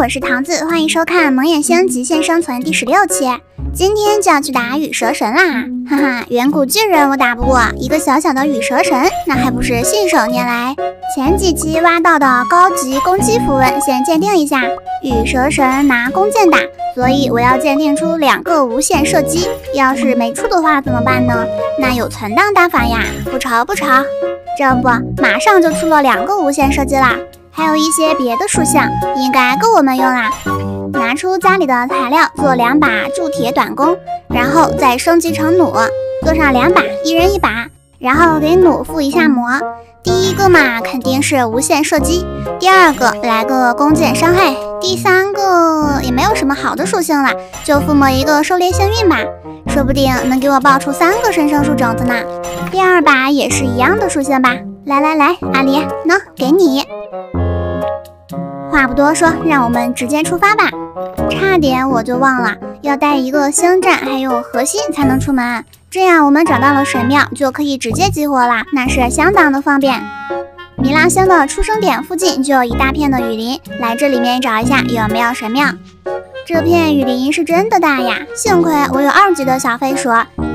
我是桃子，欢迎收看《萌眼星极限生存》第十六期。今天就要去打羽蛇神啦，哈哈，远古巨人我打不过，一个小小的羽蛇神，那还不是信手拈来。前几期挖到的高级攻击符文，先鉴定一下。羽蛇神拿弓箭打，所以我要鉴定出两个无限射击。要是没出的话怎么办呢？那有存档大法呀，不愁不愁。这不，马上就出了两个无限射击啦。还有一些别的属性，应该够我们用啦。拿出家里的材料做两把铸铁短弓，然后再升级成弩，做上两把，一人一把。然后给弩附一下魔。第一个嘛，肯定是无限射击；第二个来个弓箭伤害；第三个也没有什么好的属性了，就附魔一个狩猎幸运吧，说不定能给我爆出三个神圣树种子呢。第二把也是一样的属性吧。来来来，阿狸，喏，给你。话不多说，让我们直接出发吧。差点我就忘了，要带一个星战还有核心才能出门。这样我们找到了神庙，就可以直接激活啦，那是相当的方便。米拉星的出生点附近就有一大片的雨林，来这里面找一下有没有神庙。这片雨林是真的大呀，幸亏我有二级的小飞鼠，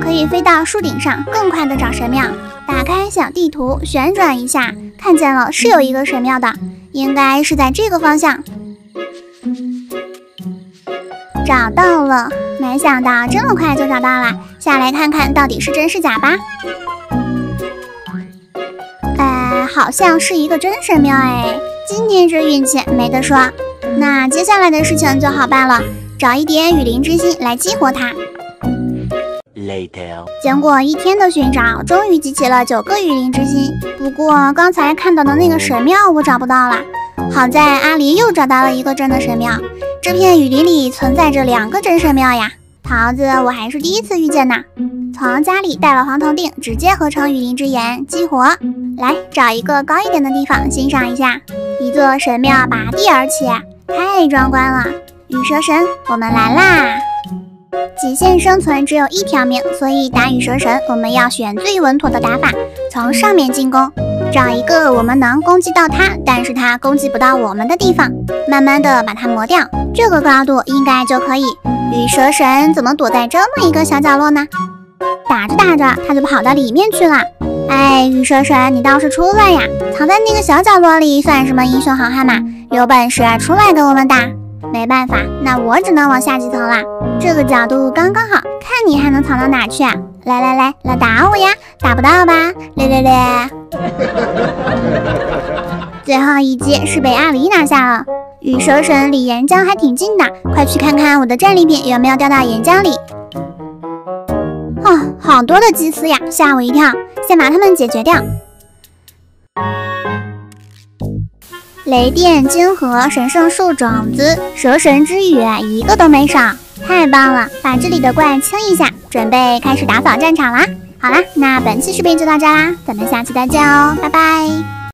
可以飞到树顶上，更快的找神庙。打开小地图，旋转一下，看见了，是有一个神庙的，应该是在这个方向。找到了，没想到这么快就找到了，下来看看到底是真是假吧。哎，好像是一个真神庙哎，今天这运气没得说。那接下来的事情就好办了，找一点雨林之心来激活它。Later，经过一天的寻找，终于集齐了九个雨林之心。不过刚才看到的那个神庙我找不到了，好在阿狸又找到了一个真的神庙。这片雨林里存在着两个真神庙呀，桃子我还是第一次遇见呢。从家里带了黄铜锭，直接合成雨林之眼激活。来找一个高一点的地方欣赏一下，一座神庙拔地而起，太壮观了。羽蛇神，我们来啦！极限生存只有一条命，所以打羽蛇神我们要选最稳妥的打法，从上面进攻，找一个我们能攻击到它，但是它攻击不到我们的地方，慢慢的把它磨掉，这个高度应该就可以。羽蛇神怎么躲在这么一个小角落呢？打着打着，他就跑到里面去了。哎，羽蛇神，你倒是出来呀！藏在那个小角落里算什么英雄好汉嘛？有本事出来跟我们打！没办法，那我只能往下几层了。这个角度刚刚好，看你还能藏到哪去啊？来来来，来打我呀！打不到吧？咧咧咧。最后一击是被阿狸拿下了。羽蛇神离岩浆还挺近的，快去看看我的战利品有没有掉到岩浆里。哦，好多的祭司呀，吓我一跳。先把他们解决掉。雷电晶核、神圣树种子、蛇神之羽，一个都没少，太棒了！把这里的怪清一下，准备开始打扫战场啦。好啦，那本期视频就到这啦，咱们下期再见哦，拜拜。